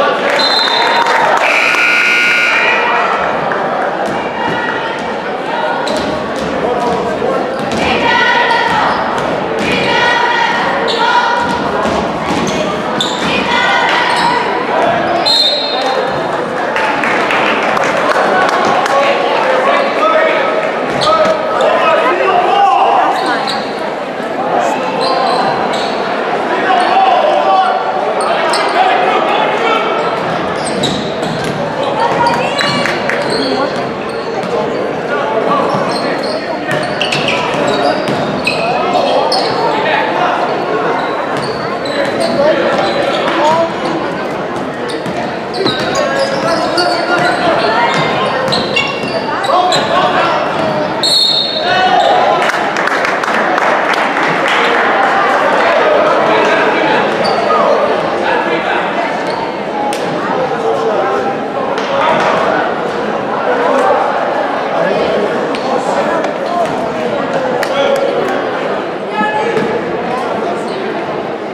Let's go.